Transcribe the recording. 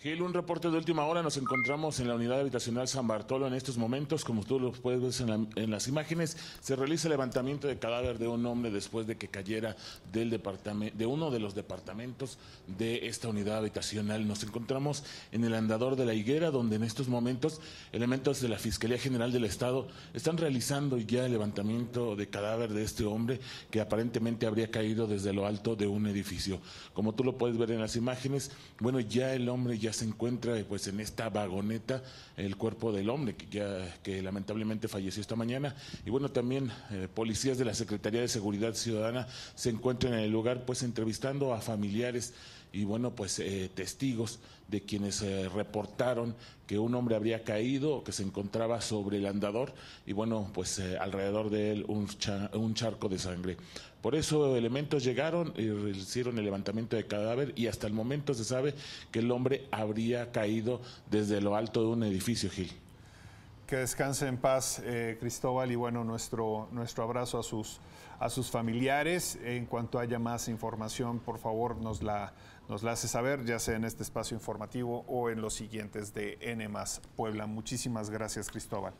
Gil, un reporte de última hora. Nos encontramos en la unidad habitacional San Bartolo en estos momentos. Como tú lo puedes ver en, las imágenes, se realiza el levantamiento de cadáver de un hombre después de que cayera del departamento, de uno de los departamentos de esta unidad habitacional. Nos encontramos en el andador de la higuera, donde en estos momentos elementos de la Fiscalía General del Estado están realizando ya el levantamiento de cadáver de este hombre que aparentemente habría caído desde lo alto de un edificio. Como tú lo puedes ver en las imágenes, bueno, ya el hombre ya se encuentra pues en esta vagoneta el cuerpo del hombre que ya que lamentablemente falleció esta mañana y bueno también eh, policías de la Secretaría de Seguridad Ciudadana se encuentran en el lugar pues entrevistando a familiares y bueno, pues eh, testigos de quienes eh, reportaron que un hombre habría caído, que se encontraba sobre el andador y bueno, pues alrededor de él un, un, charco de sangre. Por eso elementos llegaron y hicieron el levantamiento de cadáver y hasta el momento se sabe que el hombre habría caído desde lo alto de un edificio, Gil. Que descanse en paz, eh, Cristóbal, y bueno, nuestro, nuestro abrazo a sus, a sus familiares. En cuanto haya más información, por favor, nos la, nos la hace saber, ya sea en este espacio informativo o en los siguientes de N Puebla. Muchísimas gracias, Cristóbal.